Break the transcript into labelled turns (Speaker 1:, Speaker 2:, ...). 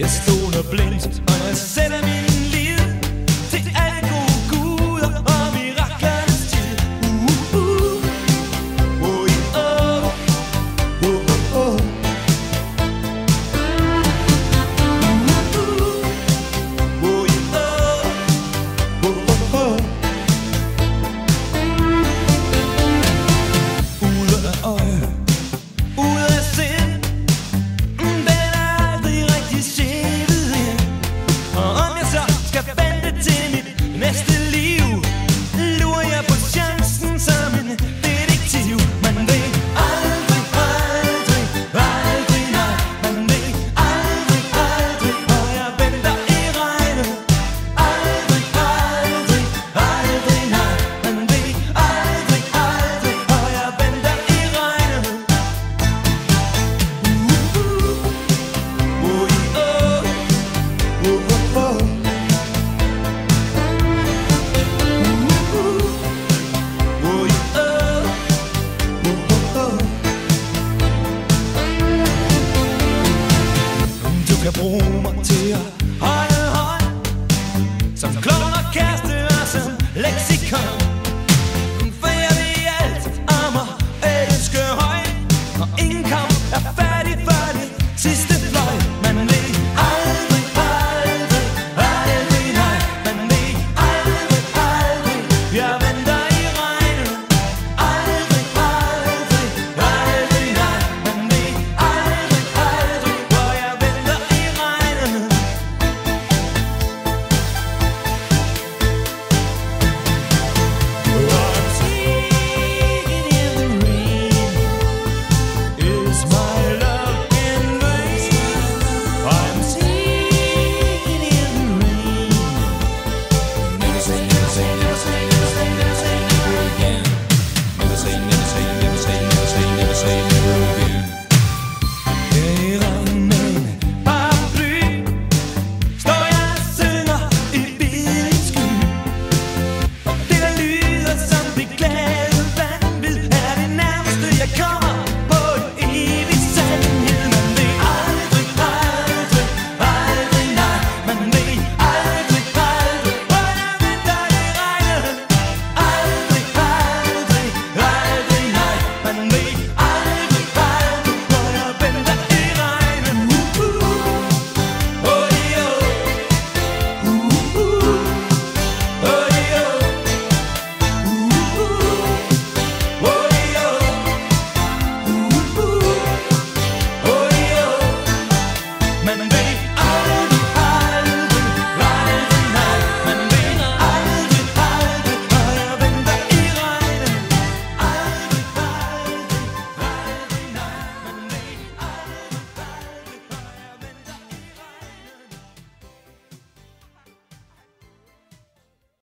Speaker 1: ist ohne Blind.